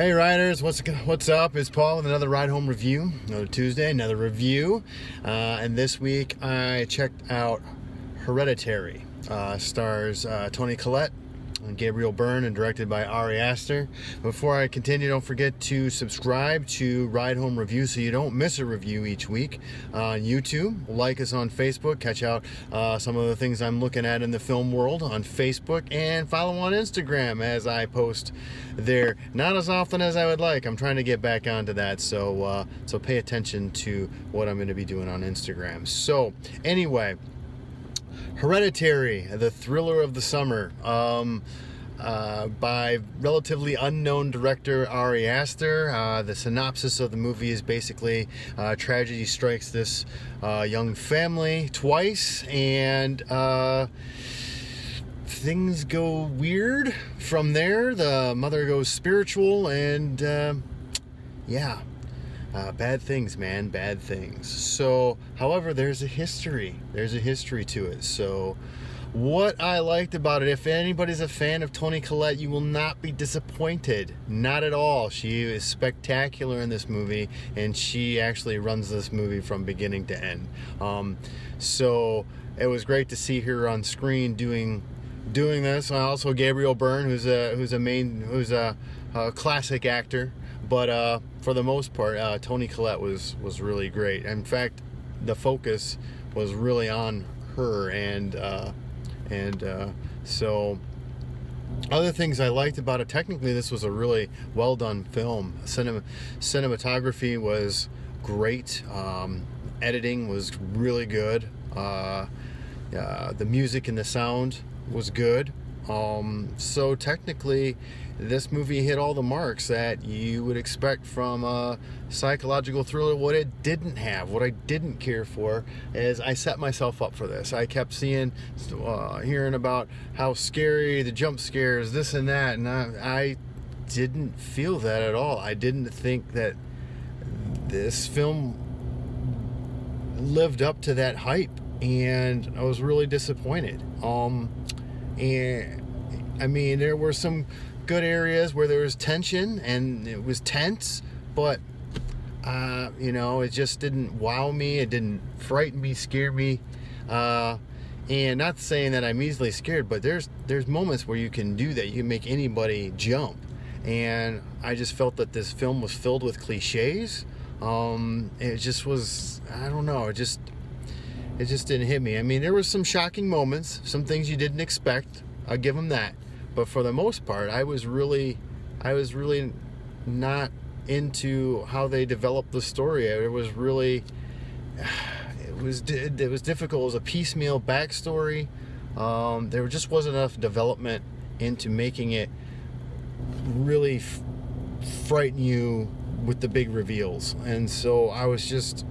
Hey riders, what's what's up? It's Paul with another ride home review. Another Tuesday, another review. Uh, and this week I checked out Hereditary. Uh, stars uh, Toni Collette Gabriel Byrne and directed by Ari Aster. Before I continue, don't forget to subscribe to Ride Home Review so you don't miss a review each week on YouTube. Like us on Facebook. Catch out uh, some of the things I'm looking at in the film world on Facebook and follow on Instagram as I post there. Not as often as I would like. I'm trying to get back onto that, so uh, so pay attention to what I'm going to be doing on Instagram. So anyway. Hereditary, the thriller of the summer, um, uh, by relatively unknown director Ari Aster. Uh, the synopsis of the movie is basically uh, tragedy strikes this uh, young family twice, and uh, things go weird from there. The mother goes spiritual, and uh, yeah, uh, bad things, man, bad things. So, however, there's a history. There's a history to it. So, what I liked about it, if anybody's a fan of Toni Collette, you will not be disappointed. Not at all. She is spectacular in this movie, and she actually runs this movie from beginning to end. Um, so, it was great to see her on screen doing doing this. Also, Gabriel Byrne, who's a who's a main who's a, a classic actor but uh, for the most part, uh, Toni Collette was was really great. In fact, the focus was really on her, and uh, and uh, so other things I liked about it. Technically, this was a really well done film. Cinema, cinematography was great. Um, editing was really good. Uh, the music and the sound was good. Um, so technically, this movie hit all the marks that you would expect from a psychological thriller. What it didn't have, what I didn't care for, is I set myself up for this. I kept seeing, uh, hearing about how scary the jump scares, this and that, and I, I didn't feel that at all. I didn't think that this film lived up to that hype, and I was really disappointed. Um, and I mean, there were some good areas where there was tension and it was tense, but uh, you know, it just didn't wow me. It didn't frighten me, scare me. Uh, and not saying that I'm easily scared, but there's there's moments where you can do that. You can make anybody jump. And I just felt that this film was filled with cliches. Um, it just was I don't know. It just it just didn't hit me. I mean, there were some shocking moments, some things you didn't expect. I'll give them that but for the most part i was really i was really not into how they developed the story. It was really it was it was difficult. It was a piecemeal backstory. Um, there just wasn't enough development into making it really f- frighten you with the big reveals. And so i was just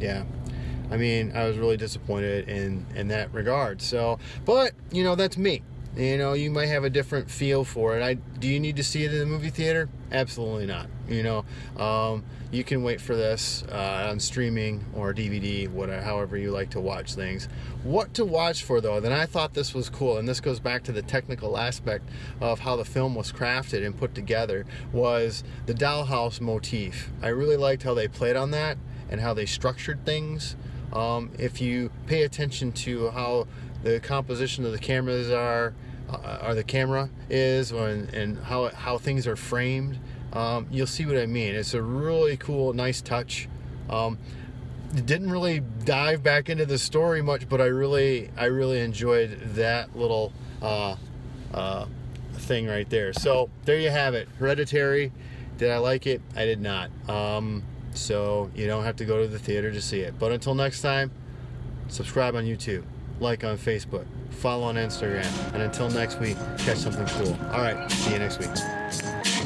yeah. I mean i was really disappointed in in that regard. So but you know that's me you know you might have a different feel for it. I do you need to see it in the movie theater? Absolutely not. You know um, you can wait for this uh, on streaming or dvd whatever however you like to watch things. What to watch for though then i thought this was cool and this goes back to the technical aspect of how the film was crafted and put together was the dollhouse motif. I really liked how they played on that and how they structured things um, if you pay attention to how the composition of the cameras are, uh, or the camera is, and, and how how things are framed. Um, you'll see what I mean. It's a really cool, nice touch. Um, didn't really dive back into the story much, but I really I really enjoyed that little uh, uh, thing right there. So there you have it. Hereditary. Did I like it? I did not. Um, so you don't have to go to the theater to see it. But until next time, subscribe on YouTube like on Facebook, follow on Instagram, and until next week, catch something cool. All right, see you next week.